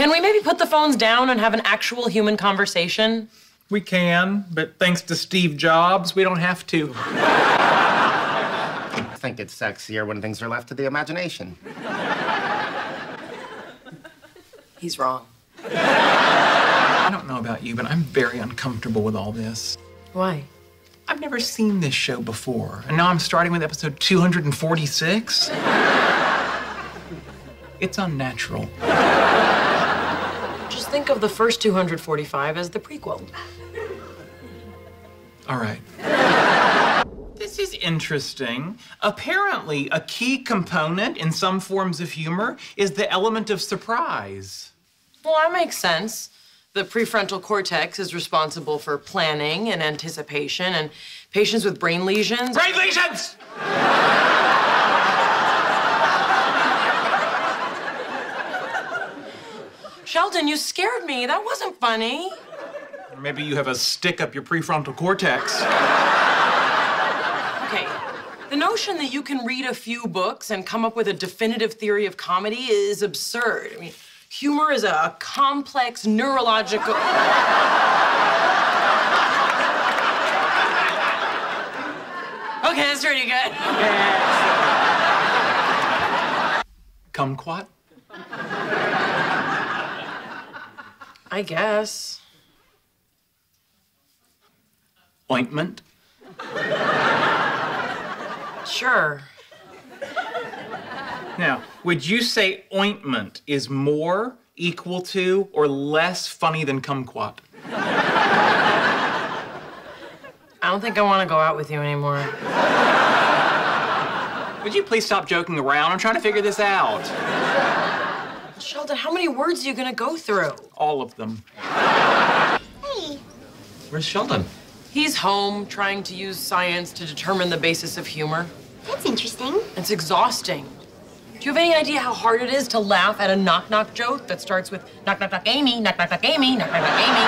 Can we maybe put the phones down and have an actual human conversation? We can, but thanks to Steve Jobs, we don't have to. I think it's sexier when things are left to the imagination. He's wrong. I don't know about you, but I'm very uncomfortable with all this. Why? I've never seen this show before, and now I'm starting with episode 246. It's unnatural. Just think of the first 245 as the prequel. All right. This is interesting. Apparently, a key component in some forms of humor is the element of surprise. Well, that makes sense. The prefrontal cortex is responsible for planning and anticipation, and patients with brain lesions. Brain lesions! Sheldon, you scared me. That wasn't funny. Maybe you have a stick up your prefrontal cortex. Okay. The notion that you can read a few books and come up with a definitive theory of comedy is absurd. I mean, humor is a complex neurological. Okay, that's pretty good. Kumquat? I guess. Ointment? Sure. Now, would you say ointment is more, equal to, or less funny than kumquat? I don't think I want to go out with you anymore. Would you please stop joking around? I'm trying to figure this out. Sheldon, how many words are you gonna go through? All of them. Hey, Where's Sheldon? He's home trying to use science to determine the basis of humor. that's interesting. It's exhausting. Do you have any idea how hard it is to laugh at a knock knock joke that starts with knock knock knock Amy, knock knock knock Amy, knock knock knock Amy?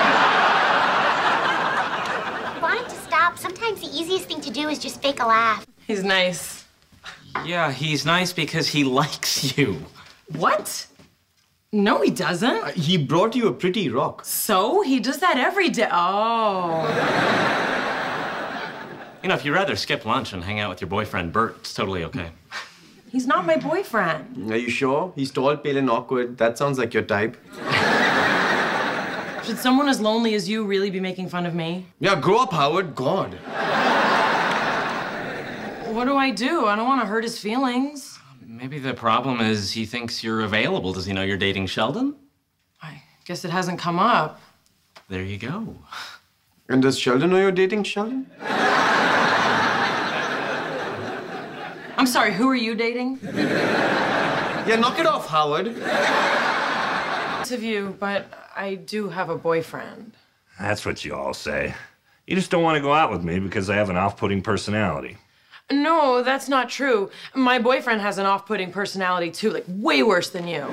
I wanted to stop. Sometimes the easiest thing to do is just fake a laugh. He's nice. Yeah, he's nice because he likes you. What? No, he doesn't. Uh, he brought you a pretty rock. So he does that every day. Oh. You know, if you'd rather skip lunch and hang out with your boyfriend Bert, it's totally okay. He's not my boyfriend. Are you sure? He's tall, pale, and awkward. That sounds like your type. Should someone as lonely as you really be making fun of me? Yeah, grow up, Howard. God. What do I do? I don't want to hurt his feelings. Maybe the problem is he thinks you're available. Does he know you're dating Sheldon? I guess it hasn't come up. There you go. And does Sheldon know you're dating Sheldon? I'm sorry, who are you dating? Yeah, knock it off, Howard. Lots of you, but I do have a boyfriend. That's what you all say. You just don't want to go out with me because I have an off putting personality. No, that's not true. My boyfriend has an off putting personality too, like way worse than you.